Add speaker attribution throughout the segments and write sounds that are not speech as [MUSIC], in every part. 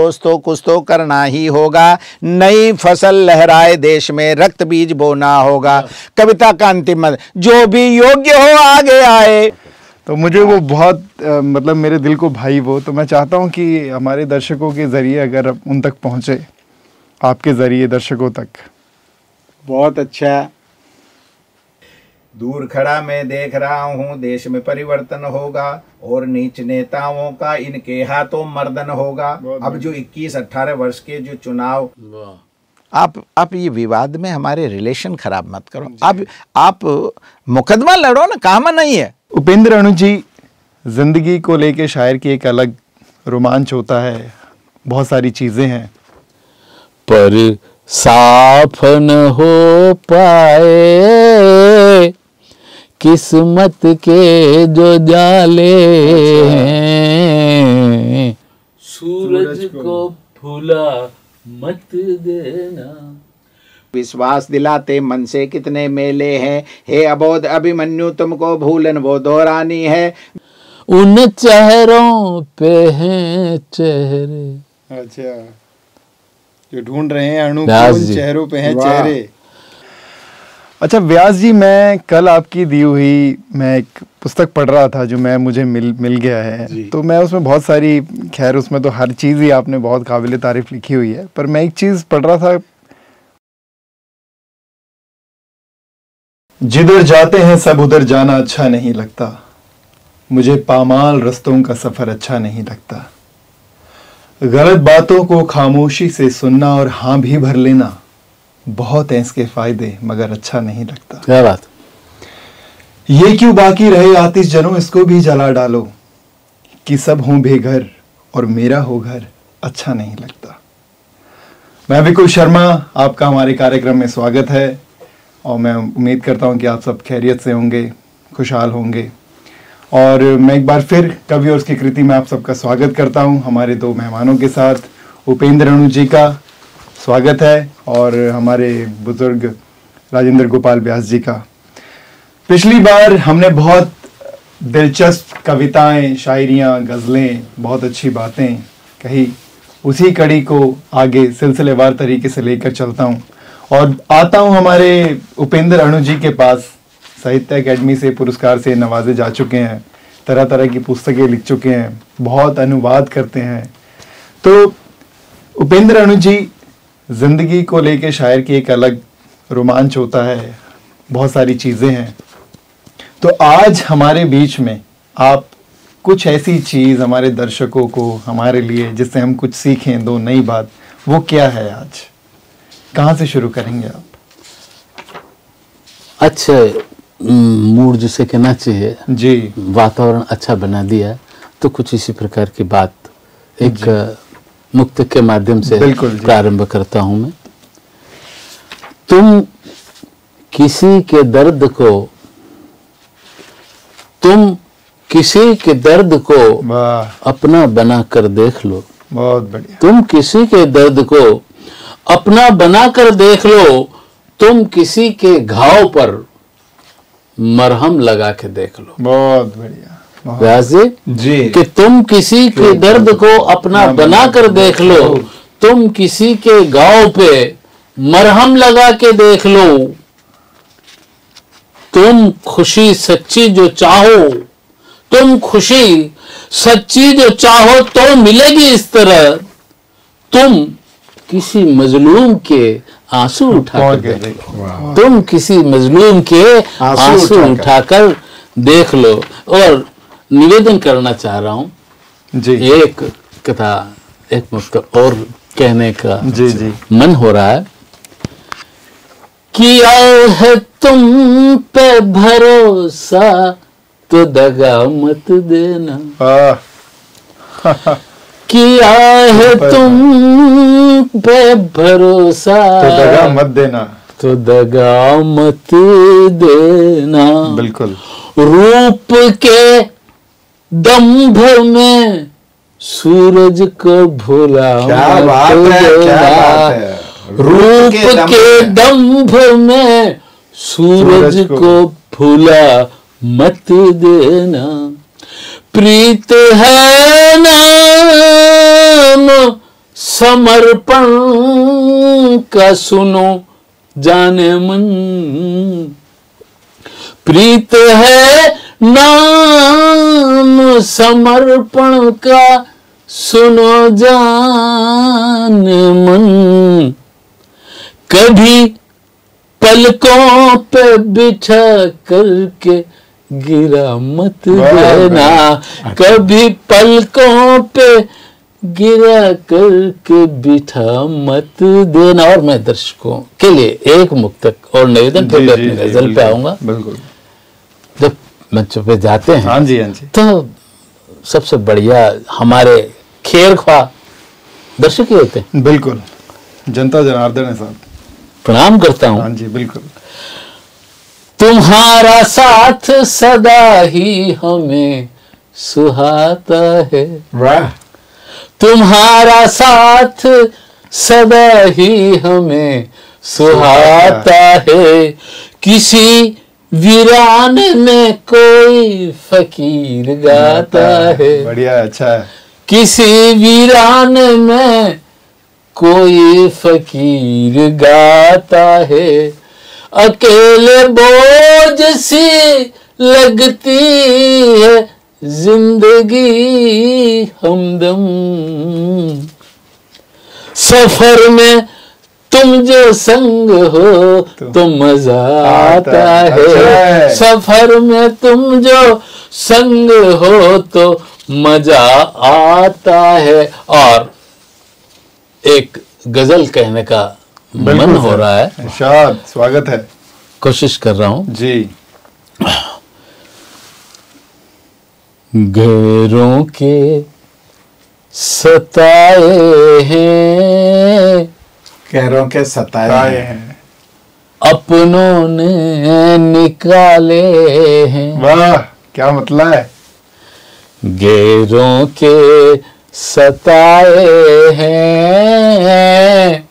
Speaker 1: दोस्तों कुछ तो करना ही होगा। नई फ़सल लहराए देश में रक्त बीज बोना होगा। कविता का अंतिम जो भी योग्य हो आगे आए।
Speaker 2: तो मुझे वो बहुत मतलब मेरे दिल को भाई वो तो मैं चाहता हूँ कि हमारे दर्शकों के ज़रिए अगर उन तक पहुँचे आपके ज़रिए दर्शकों तक।
Speaker 1: बहुत अच्छा। दूर खड़ा मैं देख रहा हूँ देश में परिवर्तन होगा और नीच नेताओं का इनके हाथों मर्दन होगा। अब जो 21-18 वर्ष के जो चुनाव आप आप ये विवाद में हमारे रिलेशन खराब मत करो। आप आप मुकदमा लड़ो ना काम नहीं है।
Speaker 2: उपेंद्र अणु जी ज़िंदगी को लेके शायर की एक अलग रोमांच होता है। बहुत सारी चीज़ें हैं।
Speaker 3: पर साफ़ न हो पाए किस्मत के जो जाले हैं। सूरज को भूला मत देना।
Speaker 1: विश्वास दिलाते मन से कितने मेले हैं। हे अबोध अभिमन्यु तुमको भूलन वो दोहरानी है।
Speaker 3: उन चेहरों पे हैं चेहरे।
Speaker 2: अच्छा। जो ढूंढ रहे हैं अणु। चेहरों पे हैं चेहरे। अच्छा व्यास जी मैं कल आपकी दी हुई मैं एक पुस्तक पढ़ रहा था जो मैं मुझे मिल मिल गया है। तो मैं उसमें बहुत सारी खैर उसमें तो हर चीज़ ही आपने बहुत काबिल तारीफ़ लिखी हुई है पर मैं एक चीज़ पढ़ रहा था। जिधर जाते हैं सब उधर जाना अच्छा नहीं लगता। मुझे पामाल रस्तों का सफ़र अच्छा नहीं लगता। गलत बातों को खामोशी से सुनना और हाँ भी भर लेना। बहुत हैं इसके फ़ायदे मगर अच्छा नहीं लगता।
Speaker 3: क्या बात?
Speaker 2: ये क्यों बाकी रहे आतिश जनों इसको भी जला डालो कि सब हों बेघर और मेरा हो घर अच्छा नहीं लगता। मैं विकुल शर्मा आपका हमारे कार्यक्रम में स्वागत है और मैं उम्मीद करता हूँ कि आप सब खैरियत से होंगे खुशहाल होंगे। और मैं एक बार फिर कवि और उसकी कृति में आप सबका स्वागत करता हूँ हमारे दो मेहमानों के साथ उपेंद्र अणु जी का स्वागत है और हमारे बुज़ुर्ग राजेंद्र गोपाल व्यास जी का। पिछली बार हमने बहुत दिलचस्प कविताएँ, शायरियाँ, गज़लें, बहुत अच्छी बातें कही। उसी कड़ी को आगे सिलसिलेवार तरीके से लेकर चलता हूँ और आता हूँ हमारे उपेंद्र अणु जी के पास। साहित्य अकेडमी से पुरस्कार से नवाजे जा चुके हैं तरह तरह की पुस्तकें लिख चुके हैं, बहुत अनुवाद करते हैं। तो उपेंद्र अणु जी ज़िंदगी को लेके शायर की एक अलग रोमांच होता है बहुत सारी चीज़ें हैं। तो आज हमारे बीच में आप कुछ ऐसी चीज़ हमारे दर्शकों को हमारे लिए जिससे हम कुछ सीखें दो नई बात वो क्या है आज? कहाँ से शुरू करेंगे आप?
Speaker 3: अच्छा मूड जिसे कहना चाहिए।
Speaker 2: जी।
Speaker 3: वातावरण अच्छा बना दिया तो कुछ इसी प्रकार की बात। एक मुक्त के माध्यम से प्रारंभ करता हूँ मैं। तुम किसी के दर्द को तुम किसी के दर्द को अपना बना कर देख लो।
Speaker 2: बहुत बढ़िया।
Speaker 3: तुम किसी के दर्द को अपना बना कर देख लो तुम किसी के घाव पर मरहम लगा के देख लो।
Speaker 2: बहुत बढ़िया। बहुत-
Speaker 3: व्यास जी। कि तुम किसी के दर्द को अपना बना कर देख लो तुम किसी के गाँव पे मरहम लगा के देख लो। तुम खुशी सच्ची जो चाहो तुम खुशी सच्ची जो चाहो तो मिलेगी इस तरह। तुम किसी मजलूम के आँसू
Speaker 2: उठाकर।
Speaker 3: देखो तुम किसी मजलूम के आँसू।
Speaker 1: उठाकर
Speaker 3: देख लो। और निवेदन करना चाह रहा हूँ।
Speaker 2: जी।
Speaker 3: एक कथा एक मुक्त और कहने का
Speaker 2: जी जी।
Speaker 3: मन हो रहा है। किया है तुम पे भरोसा तो दगा मत देना। [LAUGHS] किया है तुम पे भरोसा
Speaker 2: तो दगा मत देना।
Speaker 3: तो दगा मत देना।
Speaker 2: बिल्कुल।
Speaker 3: रूप के दंभ में सूरज को भुला
Speaker 1: क्या बात है क्या बात है।
Speaker 3: रूप के। दंभ में। सूरज
Speaker 2: को
Speaker 3: भूला मत देना। प्रीत है नाम समर्पण का सुनो जाने मन। प्रीत है नाम समर्पण का सुनो जान मन। कभी पलकों पे बिछा करके गिरा मत देना। कभी पलकों पे गिरा करके बिठा मत देना। और मैं दर्शकों के लिए एक मुक्तक और निवेदन फिर अपनी गज़ल पे आऊँगा।
Speaker 2: बिल्कुल।
Speaker 3: मंच पे जाते हैं।
Speaker 2: हाँ जी हाँ जी।
Speaker 3: तो सबसे बढ़िया हमारे खेर ख्वा दर्शक ही होते हैं।
Speaker 2: बिल्कुल। जनता जनार्दन है साहब।
Speaker 3: प्रणाम करता हूँ।
Speaker 2: हाँ जी बिल्कुल।
Speaker 3: तुम्हारा साथ सदा ही हमें सुहाता है।
Speaker 2: वाह।
Speaker 3: तुम्हारा साथ सदा ही हमें सुहाता है। किसी वीरान में कोई फकीर गाता है।
Speaker 2: बढ़िया अच्छा है।
Speaker 3: किसी वीरान में कोई फकीर गाता है। अकेले बोझ सी लगती है ज़िंदगी हमदम। सफ़र में तुम जो संग हो तो मज़ा आता
Speaker 2: अच्छा
Speaker 3: है। सफ़र में तुम जो संग हो तो मज़ा आता है। और एक गज़ल कहने का मन हो रहा है।
Speaker 2: इरशाद स्वागत है।
Speaker 3: कोशिश कर रहा हूँ।
Speaker 2: जी।
Speaker 3: घरों के सताए हैं।
Speaker 1: कैरों के सताए हैं।
Speaker 2: हैं।
Speaker 3: अपनों ने निकाले हैं।
Speaker 2: वाह क्या मतलब है?
Speaker 3: गैरों के सताए हैं।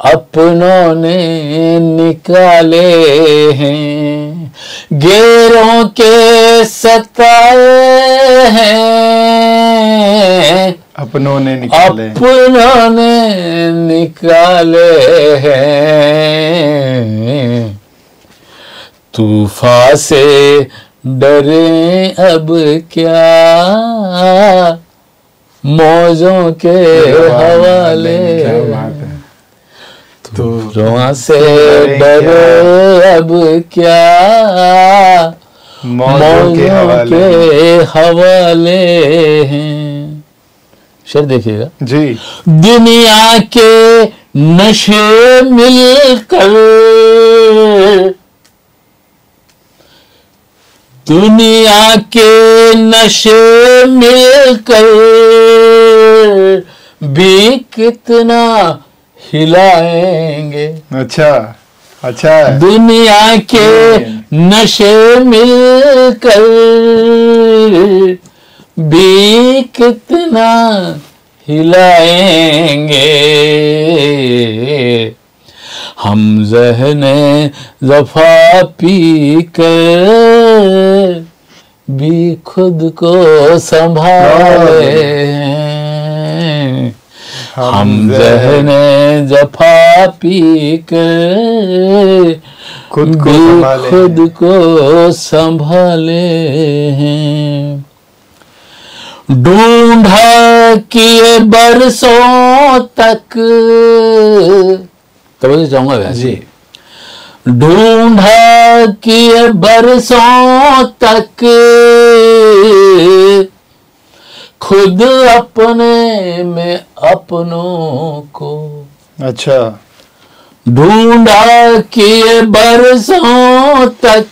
Speaker 3: अपनों ने निकाले हैं। गैरों के सताए हैं।
Speaker 2: अपनों ने निकाले।
Speaker 3: अपनों ने निकाले हैं। तूफा से डरे अब क्या? मौजों के हवाले। तूफ़ान से डरे अब क्या?
Speaker 2: मौजों के हवाले
Speaker 3: हैं। शेर देखिएगा।
Speaker 2: जी।
Speaker 3: दुनिया के नशे मिलकर दुनिया के नशे मिलकर भी कितना हिलाएँगे।
Speaker 2: अच्छा अच्छा
Speaker 3: दुनिया के नशे मिलकर भी कितना हिलाएँगे। हम जहने जफा पी कर भी खुद को संभाले हम जहने जफा पी कर
Speaker 2: खुद को
Speaker 3: खुद को संभाले हैं। ढूंढा किए बरसों तक। तो वैसे चाहूँगा वैसे। ढूंढा किए बरसों तक। खुद अपने में अपनों को।
Speaker 2: अच्छा।
Speaker 3: ढूंढा किए बरसों तक।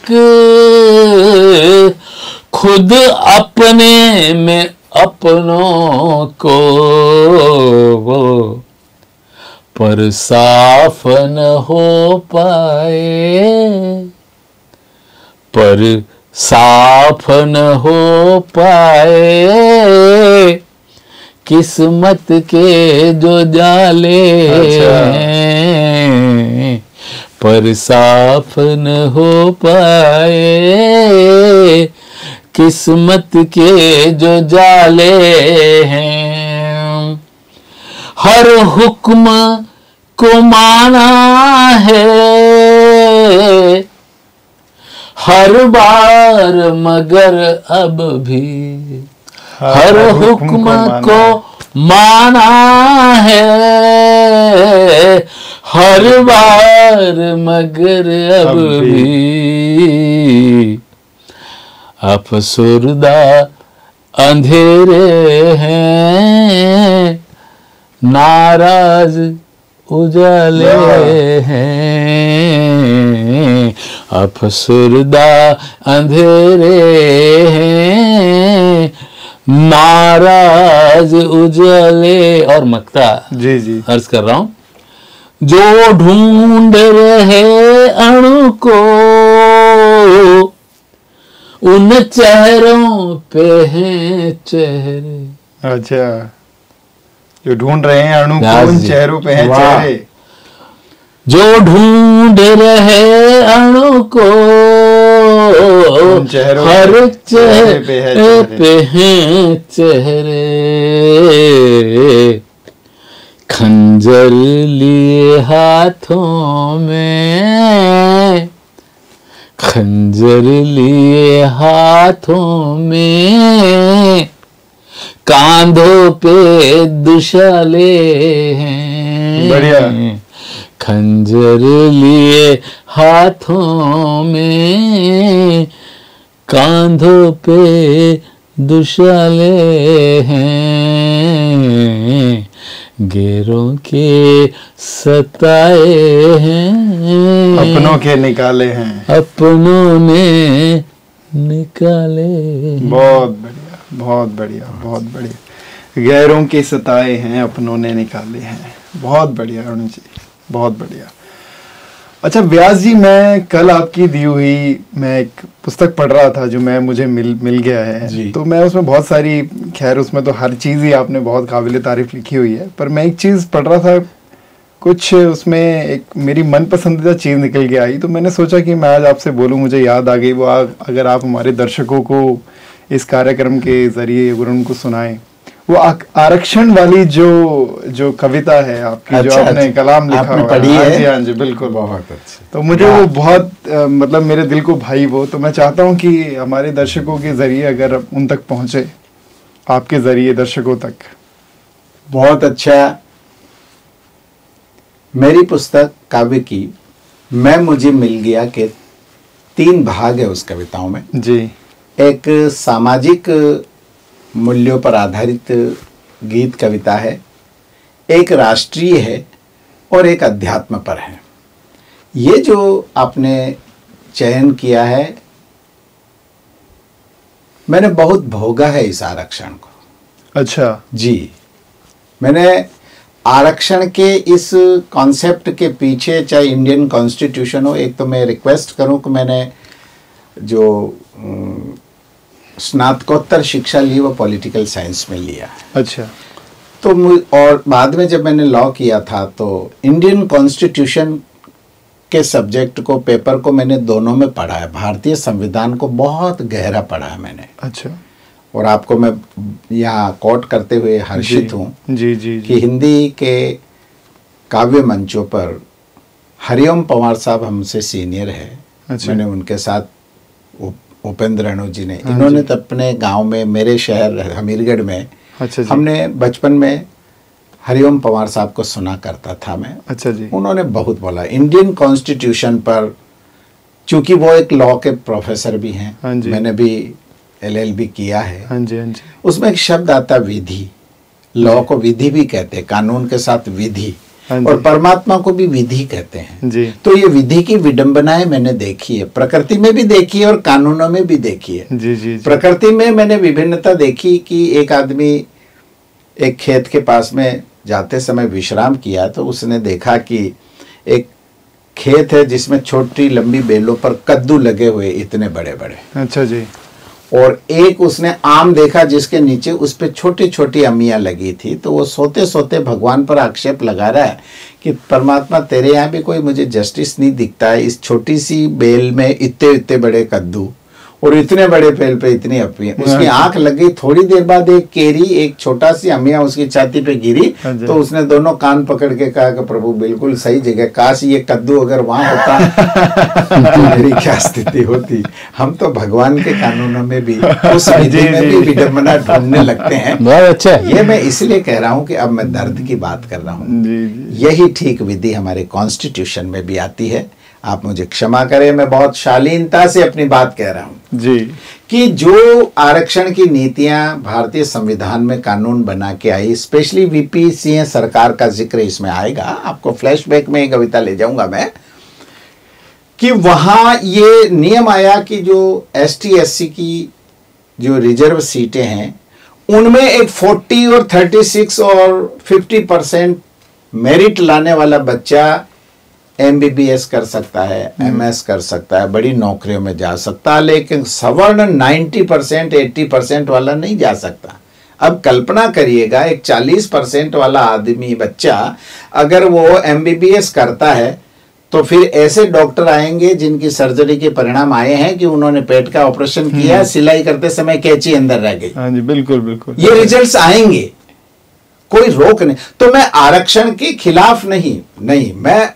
Speaker 3: खुद अपने में अपनों को वो पर साफ़ न हो पाए पर साफ़ न हो पाए किस्मत के जो जाले
Speaker 2: अच्छा।
Speaker 3: पर साफ़ न हो पाए किस्मत के जो जाले हैं। हर हुक्म को माना है। हर बार मगर अब भी हर हुक्म को माना है। हर बार मगर अब भी अफसुरदा अंधेरे हैं नाराज़ उजाले हैं अफसुरदा अंधेरे हैं नाराज़ उजले और मक्ता
Speaker 2: जी जी।
Speaker 3: अर्ज़ कर रहा हूँ जो ढूंढ रहे अणु को उन चेहरों पे हैं चेहरे।
Speaker 2: अच्छा जो ढूंढ रहे हैं अणु उन चेहरों पे हैं चेहरे।
Speaker 3: जो ढूंढ रहे अणु को हर चेहरे
Speaker 2: पे है चेहरे।
Speaker 3: चेहरे। खंजर लिए हाथों में खंजर लिए हाथों में कांधों पे दुशाले हैं
Speaker 2: बढ़िया।
Speaker 3: खंजर लिए हाथों में कांधों पे दुशाले हैं गेरों के सताए हैं।
Speaker 2: अपनों के निकाले हैं।
Speaker 3: अपनों ने निकाले
Speaker 2: बहुत बढ़िया बहुत बढ़िया बहुत बढ़िया। गैरों के सताए हैं अपनों ने निकाले हैं। बहुत बढ़िया अरुण जी बहुत बढ़िया। अच्छा व्यास जी मैं कल आपकी दी हुई मैं एक पुस्तक पढ़ रहा था जो मैं मुझे मिल मिल गया है। तो मैं उसमें बहुत सारी खैर उसमें तो हर चीज़ ही आपने बहुत काबिल तारीफ़ लिखी हुई है पर मैं एक चीज़ पढ़ रहा था कुछ उसमें एक मेरी मन पसंदीदा चीज़ निकल के आई तो मैंने सोचा कि मैं आज आपसे बोलूँ मुझे याद आ गई वो आ, अगर आप हमारे दर्शकों को इस कार्यक्रम के ज़रिए अगर उनको सुनाएँ वो आरक्षण वाली जो जो कविता है आपकी
Speaker 1: अच्छा, जो
Speaker 2: आपने
Speaker 1: अच्छा।
Speaker 2: कलाम लिखा
Speaker 1: आपने
Speaker 2: हुआ
Speaker 1: पढ़ी
Speaker 2: हाँ
Speaker 1: है?
Speaker 2: जी हाँ जी बिल्कुल।
Speaker 1: बहुत अच्छे।
Speaker 2: तो मुझे वो बहुत मतलब मेरे दिल को भाई वो। तो मैं चाहता हूँ कि हमारे दर्शकों के ज़रिए अगर उन तक पहुँचे आपके ज़रिए दर्शकों तक।
Speaker 1: बहुत अच्छा। मेरी पुस्तक काव्य की मैं मुझे मिल गया के तीन भाग है उस कविताओं में।
Speaker 2: जी।
Speaker 1: एक सामाजिक मूल्यों पर आधारित गीत कविता है एक राष्ट्रीय है और एक अध्यात्म पर है। ये जो आपने चयन किया है मैंने बहुत भोगा है इस आरक्षण को।
Speaker 2: अच्छा।
Speaker 1: जी। मैंने आरक्षण के इस कॉन्सेप्ट के पीछे चाहे इंडियन कॉन्स्टिट्यूशन हो एक तो मैं रिक्वेस्ट करूँ कि मैंने जो स्नातकोत्तर शिक्षा ली वो पॉलिटिकल साइंस में लिया
Speaker 2: अच्छा।
Speaker 1: तो और बाद में जब मैंने लॉ किया था तो इंडियन कॉन्स्टिट्यूशन के सब्जेक्ट को पेपर को मैंने दोनों में पढ़ा है। भारतीय संविधान को बहुत गहरा पढ़ा है मैंने।
Speaker 2: अच्छा।
Speaker 1: और आपको मैं यहाँ कोट करते हुए हर्षित हूँ
Speaker 2: जी जी जी।
Speaker 1: कि हिंदी के काव्य मंचों पर हरिओम पवार साहब हमसे सीनियर है।
Speaker 2: अच्छा।
Speaker 1: मैंने उनके साथ उपेंद्र अनु जी ने।
Speaker 2: हाँ
Speaker 1: इन्होंने तो अपने गाँव में मेरे शहर हमीरगढ़ में
Speaker 2: अच्छा जी।
Speaker 1: हमने बचपन में हरिओम पवार साहब को सुना करता था मैं।
Speaker 2: अच्छा जी।
Speaker 1: उन्होंने बहुत बोला। इंडियन कॉन्स्टिट्यूशन पर चूँकि वो एक लॉ के प्रोफेसर भी हैं
Speaker 2: हाँ।
Speaker 1: मैंने भी एलएलबी किया है।
Speaker 2: हाँ जी हाँ जी।
Speaker 1: उसमें एक शब्द आता विधि। लॉ को विधि भी कहते हैं कानून के साथ विधि।
Speaker 2: हाँ।
Speaker 1: और परमात्मा को भी विधि कहते हैं।
Speaker 2: जी।
Speaker 1: तो ये विधि की विडंबनाएँ मैंने देखी है प्रकृति में भी देखी है और कानूनों में भी देखी है।
Speaker 2: जी जी जी।
Speaker 1: प्रकृति में मैंने विभिन्नता देखी कि एक आदमी एक खेत के पास में जाते समय विश्राम किया तो उसने देखा कि एक खेत है जिसमें छोटी लंबी बेलों पर कद्दू लगे हुए इतने बड़े बड़े
Speaker 2: अच्छा जी।
Speaker 1: और एक उसने आम देखा जिसके नीचे उस पर छोटी छोटी अमियाँ लगी थी तो वो सोते सोते भगवान पर आक्षेप लगा रहा है कि, परमात्मा, तेरे यहाँ भी कोई मुझे जस्टिस नहीं दिखता है। इस छोटी सी बेल में इतने इतने बड़े कद्दू और इतने बड़े पेड़ पे इतनी अप्पी उसकी
Speaker 2: हाँ।
Speaker 1: आँख लग गई थोड़ी देर बाद एक केरी एक छोटा सी अमिया उसकी छाती पे गिरी
Speaker 2: हाँ
Speaker 1: तो उसने दोनों कान पकड़ के कहा कि प्रभु बिल्कुल सही जगह काश ये कद्दू अगर वहाँ होता तो मेरी क्या स्थिति होती? हम तो भगवान के कानूनों में भी उस विधि में भी विडम्बना ढूँढने लगते हैं।
Speaker 3: बहुत अच्छा
Speaker 1: ये मैं इसलिए कह रहा हूँ कि अब मैं दर्द की बात कर रहा हूँ। यही ठीक विधि हमारे कॉन्स्टिट्यूशन में भी आती है। आप मुझे क्षमा करें मैं बहुत शालीनता से अपनी बात कह रहा हूँ।
Speaker 2: जी।
Speaker 1: कि जो आरक्षण की नीतियाँ भारतीय संविधान में कानून बना के आई स्पेशली वीपी सिंह सरकार का ज़िक्र इसमें आएगा आपको फ्लैशबैक में कविता ले जाऊँगा मैं कि वहाँ ये नियम आया कि जो एस टी की जो रिज़र्व सीटें हैं उनमें एक 40 और 36 और 50 परसेंट मेरिट लाने वाला बच्चा एमबीबीएस कर सकता है एमएस कर सकता है बड़ी नौकरियों में जा सकता है लेकिन सवर्ण 90 परसेंट एट्टी परसेंट वाला नहीं जा सकता। अब कल्पना करिएगा एक 40 परसेंट वाला आदमी बच्चा अगर वो एमबीबीएस करता है तो फिर ऐसे डॉक्टर आएँगे जिनकी सर्जरी के परिणाम आए हैं कि उन्होंने पेट का ऑपरेशन किया सिलाई करते समय कैची अंदर रह गई।
Speaker 2: हाँ जी बिल्कुल बिल्कुल।
Speaker 1: ये रिजल्ट्स आएँगे। कोई रोक नहीं। तो मैं आरक्षण के खिलाफ नहीं नहीं मैं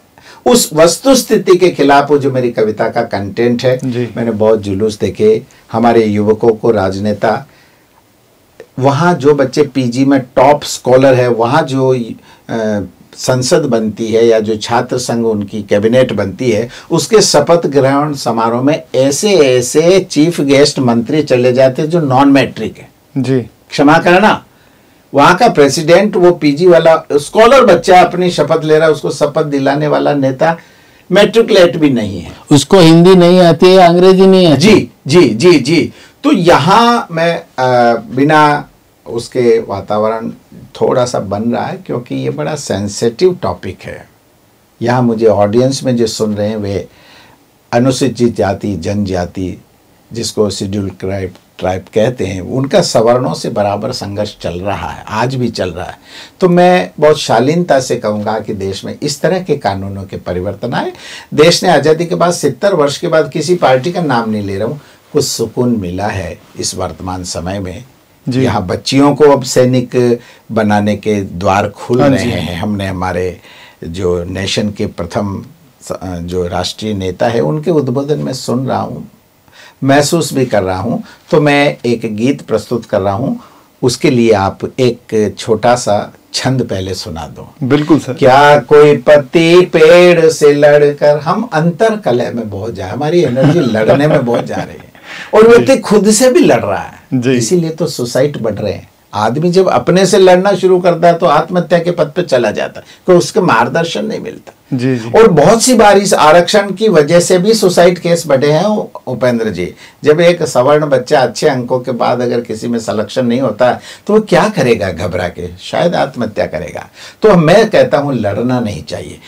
Speaker 1: उस वस्तु स्थिति के खिलाफ हूँ जो मेरी कविता का कंटेंट है मैंने बहुत जुलूस देखे। हमारे युवकों को राजनेता वहाँ जो बच्चे पीजी में टॉप स्कॉलर है वहाँ जो संसद बनती है या जो छात्र संघ उनकी कैबिनेट बनती है उसके शपथ ग्रहण समारोह में ऐसे ऐसे चीफ गेस्ट मंत्री चले जाते हैं जो नॉन मैट्रिक है।
Speaker 2: जी।
Speaker 1: क्षमा करना। वहाँ का प्रेसिडेंट वो पीजी वाला स्कॉलर बच्चा अपनी शपथ ले रहा है उसको शपथ दिलाने वाला नेता मेट्रिकुलेट भी नहीं है।
Speaker 3: उसको हिंदी नहीं आती है अंग्रेज़ी नहीं आती?
Speaker 1: जी जी जी जी। तो यहाँ मैं अ, बिना उसके वातावरण थोड़ा सा बन रहा है क्योंकि ये बड़ा सेंसिटिव टॉपिक है। यहाँ मुझे ऑडियंस में जो सुन रहे हैं वे अनुसूचित जाति जनजाति जिसको शेड्यूल ट्राइब ट्राइब कहते हैं उनका सवर्णों से बराबर संघर्ष चल रहा है आज भी चल रहा है। तो मैं बहुत शालीनता से कहूँगा कि देश में इस तरह के कानूनों के परिवर्तन आए। देश ने आज़ादी के बाद सत्तर वर्ष के बाद किसी पार्टी का नाम नहीं ले रहा हूँ कुछ सुकून मिला है इस वर्तमान समय में। यहाँ बच्चियों को अब सैनिक बनाने के द्वार खुल
Speaker 2: हाँ
Speaker 1: रहे। हैं। हमने हमारे जो नेशन के प्रथम जो राष्ट्रीय नेता है उनके उद्बोधन में सुन रहा हूँ। महसूस भी कर रहा हूँ। तो मैं एक गीत प्रस्तुत कर रहा हूँ। उसके लिए आप एक छोटा सा छंद पहले सुना दो।
Speaker 2: बिल्कुल सर।
Speaker 1: क्या कोई पति पेड़ से लड़कर हम अंतर कलह में बहुत जाए हमारी एनर्जी लड़ने में बहुत जा रही है। और व्यक्ति खुद से भी लड़ रहा है। [LAUGHS] इसीलिए तो सुसाइड बढ़ रहे हैं। आदमी जब अपने से लड़ना शुरू करता है तो आत्महत्या के पद पर चला जाता है क्योंकि उसका मार्गदर्शन नहीं मिलता।
Speaker 2: जी जी।
Speaker 1: और बहुत सी बार इस आरक्षण की वजह से भी सुसाइड केस बढ़े हैं उपेंद्र जी। जब एक सवर्ण बच्चा अच्छे अंकों के बाद अगर किसी में सिलेक्शन नहीं होता तो वो क्या करेगा घबरा के? शायद आत्महत्या करेगा। तो मैं कहता हूँ लड़ना नहीं चाहिए।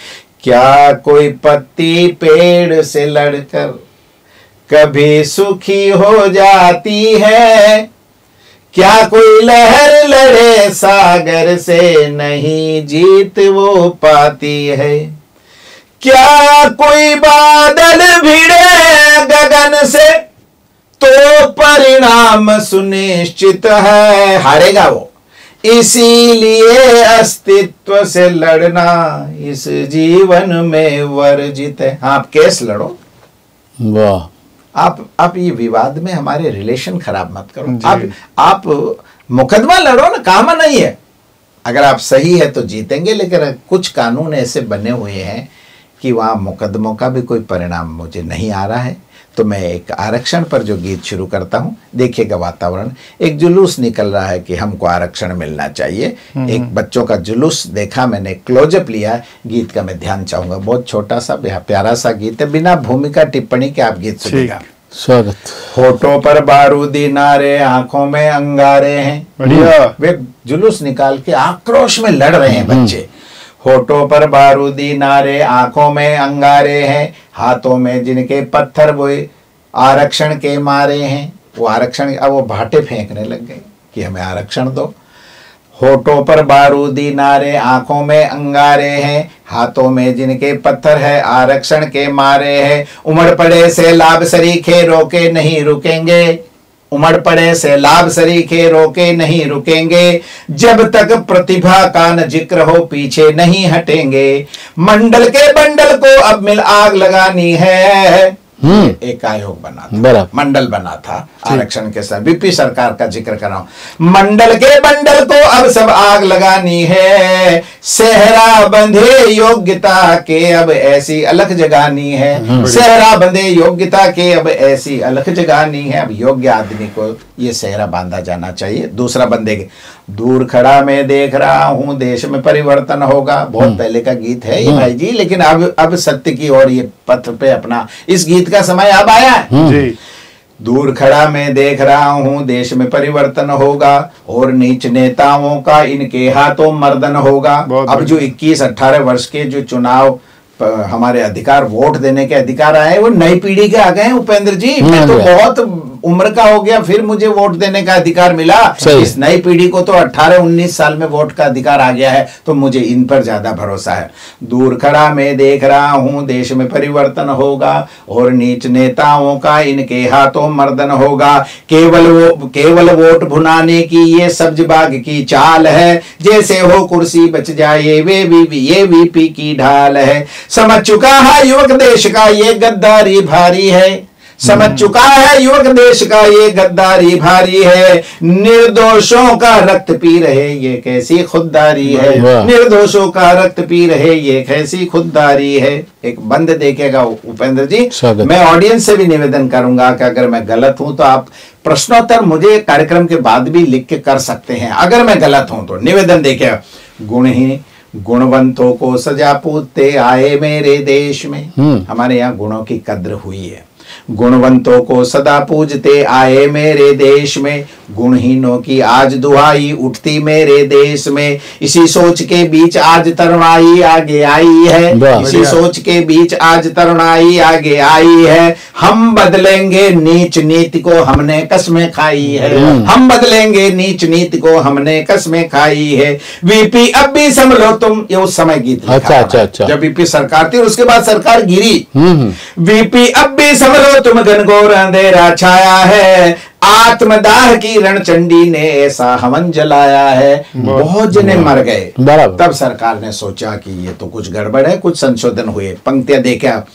Speaker 1: क्या कोई पत्ती पेड़ से लड़कर कभी सुखी हो जाती है? क्या कोई लहर लड़े सागर से नहीं जीत वो पाती है? क्या कोई बादल भिड़े गगन से? तो परिणाम सुनिश्चित है। हारेगा वो। इसीलिए अस्तित्व से लड़ना इस जीवन में वर्जित है। हाँ आप केस लड़ो।
Speaker 3: वाह।
Speaker 1: आप आप ये विवाद में हमारे रिलेशन खराब मत करो। आप आप मुकदमा लड़ो ना काम नहीं है। अगर आप सही है तो जीतेंगे लेकिन कुछ कानून ऐसे बने हुए हैं कि वहाँ मुकदमों का भी कोई परिणाम मुझे नहीं आ रहा है। तो मैं एक आरक्षण पर जो गीत शुरू करता हूँ देखिएगा वातावरण एक जुलूस निकल रहा है कि हमको आरक्षण मिलना चाहिए। एक बच्चों का जुलूस देखा मैंने क्लोजअप लिया गीत का मैं ध्यान चाहूँगा। बहुत छोटा सा प्यारा सा गीत है बिना भूमिका टिप्पणी के आप गीत सुनिएगा।
Speaker 3: स्वागत।
Speaker 1: होठों पर बारूदी नारे आँखों में अंगारे हैं। वे जुलूस निकाल के आक्रोश में लड़ रहे हैं बच्चे। होठों पर बारूदी नारे, आँखों में अंगारे हैं, हाथों में जिनके पत्थर वो आरक्षण के मारे हैं। वो आरक्षण, अब वो भाटे फेंकने लग गए कि हमें आरक्षण दो। होठों पर बारूदी नारे, आँखों में अंगारे हैं, हाथों में जिनके पत्थर है, आरक्षण के मारे हैं। उमड़ पड़े से लाभ सरीखे रोके नहीं रुकेंगे। उमड़ पड़े से लाभ सरीखे, रोके नहीं रुकेंगे। जब तक प्रतिभा का न ज़िक्र हो, पीछे नहीं हटेंगे। मंडल के बंडल को अब मिल आग लगानी है। एक आयोग बना था। मंडल बना था आरक्षण के साथ। बीपी सरकार का ज़िक्र कर रहा हूँ। मंडल के बंडल को अब सब आग लगानी है। सेहरा बंधे योग्यता के अब ऐसी अलग जगानी है। हम्म। सेहरा बंधे योग्यता के अब ऐसी अलग जगानी है। अब योग्य आदमी को ये सेहरा बांधा जाना चाहिए दूसरा बंदे के। दूर खड़ा मैं देख रहा हूँ देश में परिवर्तन होगा। बहुत हम्म। पहले का गीत है ये हम्म। भाई जी लेकिन अब अब सत्य की और ये पथ पे अपना इस गीत का समय अब आया है। हम्म। जी। दूर खड़ा मैं देख रहा हूँ देश में परिवर्तन होगा और नीच नेताओं का इनके हाथों मर्दन होगा। अब जो 21 18 वर्ष के जो चुनाव हमारे अधिकार वोट देने के अधिकार आए वो नई पीढ़ी के आ गए उपेंद्र जी। मैं तो बहुत उम्र का हो गया फिर मुझे वोट देने का अधिकार मिला। इस नई पीढ़ी को तो 18-19 साल में वोट का अधिकार आ गया है तो मुझे इन पर ज़्यादा भरोसा है। दूर खड़ा मैं देख रहा हूँ देश में परिवर्तन होगा और नीच नेताओं का इनके हाथों मर्दन होगा। केवल वो केवल वोट भुनाने की ये सब्ज बाग की चाल है जैसे हो कुर्सी बच जाए वे भी ये वीपी की ढाल है। समझ चुका है युवक देश का ये गद्दारी भारी है। समझ चुका है युवक देश का ये गद्दारी भारी है। निर्दोषों का रक्त पी रहे ये कैसी खुददारी है। निर्दोषों का रक्त पी रहे ये कैसी खुददारी है। एक बंद देखेगा उपेंद्र जी। मैं ऑडियंस से भी निवेदन करूँगा कि अगर मैं गलत हूँ तो आप प्रश्नोत्तर मुझे कार्यक्रम के बाद भी लिख के कर सकते हैं। अगर मैं गलत हूँ तो निवेदन देखे। गुण ही गुणवंतों को सजा पूछते आए मेरे देश में। हम्म। हमारे यहाँ गुणों की कद्र हुई है। गुणवंतों को सदा पूजते आए मेरे देश में। गुणहीनों की आज दुहाई उठती मेरे देश में। इसी सोच के बीच आज तरुणाई आगे आई है। इसी सोच के बीच आज तरुणाई आगे आई है। हम बदलेंगे नीच नीति को हमने कसमें खाई है। हम्म। हम बदलेंगे नीच नीति को हमने कसमें खाई है। वीपी अब भी संभलो तुम ये उस समय गीत अच्छा अच्छा अच्छा। जब वीपी सरकार थी उसके बाद सरकार गिरी। हम्म, हम्म। वीपी अब भी संभलो तुम घनघोर अंधेरा छाया है। आत्मदाह की रणचंडी ने ऐसा हवन जलाया है। बहुत जने मर गए। तब सरकार ने सोचा कि ये तो कुछ गड़बड़ है कुछ संशोधन हुए। पंक्तियाँ देखा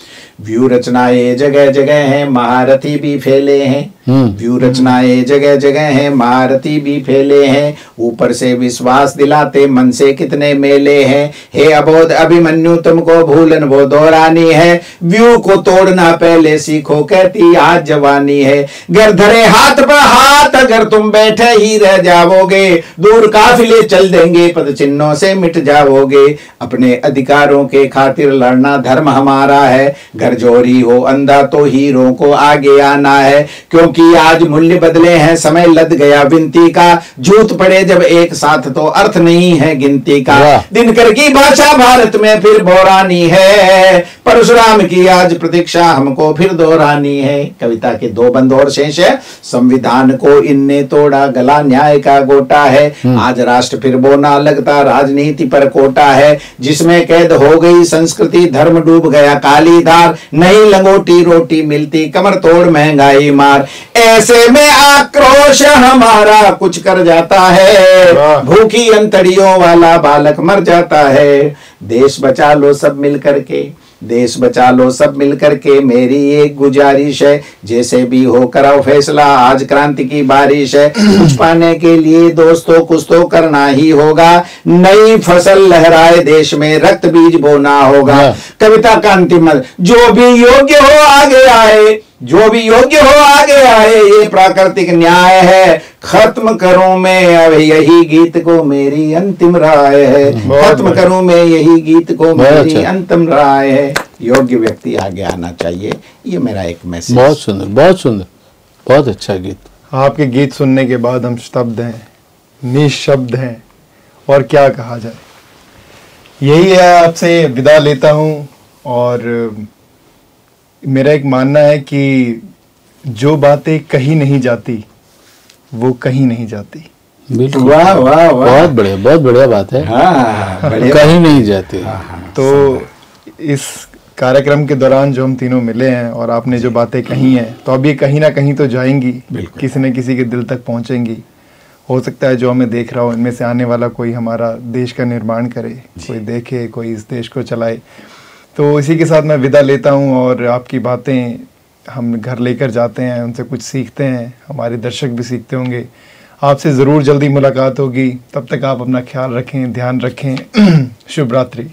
Speaker 1: व्यू रचनाएँ जगह जगह हैं महारथी भी फैले हैं। व्यू रचनाएँ जगह जगह हैं महारथी भी फैले हैं, ऊपर से विश्वास दिलाते, मन से कितने मेले हैं। हे अबोध अभिमन्यु, तुमको भूलन वो दोहरानी है। व्यू को तोड़ना पहले सीखो, कहती आज जवानी है। घर धरे हाथ पर हाथ, अगर तुम बैठे ही रह जाओगे। दूर काफिले चल देंगे, पद चिन्हों से मिट जाओगे। अपने अधिकारों के खातिर लड़ना धर्म हमारा है। घर जोरी हो, अंधा तो हीरो को आगे आना है। क्योंकि आज मूल्य बदले हैं समय लद गया विनती का। जूत पड़े जब एक साथ तो अर्थ नहीं है गिनती का। दिनकर की भाषा भारत में फिर बोरानी है। परशुराम की आज प्रतीक्षा हमको फिर दोहरानी है। कविता के दो बंद और शेष है। संविधान को इनने तोड़ा गला न्याय का गोटा है। हम्म। आज राष्ट्र फिर बोना लगता राजनीति पर कोटा है। जिसमें कैद हो गई संस्कृति धर्म डूब गया कालीधार नहीं लंगोटी रोटी मिलती कमर तोड़ महँगाई मार। ऐसे में आक्रोश हमारा कुछ कर जाता है। भूखी अंतड़ियों वाला बालक मर जाता है। देश बचा लो सब मिल करके देश बचा लो सब मिलकर के मेरी एक गुजारिश है जैसे भी हो कराओ फैसला आज क्रांति की बारिश है। [CLEARS THROAT] कुछ पाने के लिए दोस्तों कुछ तो करना ही होगा। नई फ़सल लहराए देश में रक्त बीज बोना होगा। कविता का अंतिम जो भी योग्य हो आगे आए। जो भी योग्य हो आगे आए ये प्राकृतिक न्याय है। खत्म करूँ मैं अब यही गीत को मेरी अंतिम राय है। खत्म करूँ मैं यही गीत को मेरी अच्छा। अंतिम राय है। योग्य व्यक्ति आगे आना चाहिए। ये मेरा एक मैसेज
Speaker 3: बहुत सुंदर बहुत सुंदर। बहुत अच्छा गीत।
Speaker 2: आपके गीत सुनने के बाद हम स्तब्ध हैं निशब्द हैं और क्या कहा जाए। यही है आपसे विदा लेता हूँ और मेरा एक मानना है कि जो बातें कही नहीं जाती वो कहीं नहीं जाती।
Speaker 3: बिल्कुल।
Speaker 1: वाह वाह वाह।
Speaker 3: बहुत बढ़िया बहुत बढ़िया बात है।
Speaker 1: हाँ बढ़िया।
Speaker 3: कहीं नहीं जाते।
Speaker 2: तो इस कार्यक्रम के दौरान जो हम तीनों मिले हैं और आपने जो बातें कही हैं तो अब ये कहीं ना कहीं तो जाएँगी किसी न किसी के दिल तक पहुंचेंगी। हो सकता है जो हमें देख रहा हो इनमें से आने वाला कोई हमारा देश का निर्माण करे कोई देखे कोई इस देश को चलाए। तो इसी के साथ मैं विदा लेता हूँ और आपकी बातें हम घर लेकर जाते हैं, उनसे कुछ सीखते हैं, हमारे दर्शक भी सीखते होंगे। आपसे ज़रूर जल्दी मुलाकात होगी। तब तक आप अपना ख्याल रखें, ध्यान रखें। [CLEARS THROAT] शुभ रात्रि।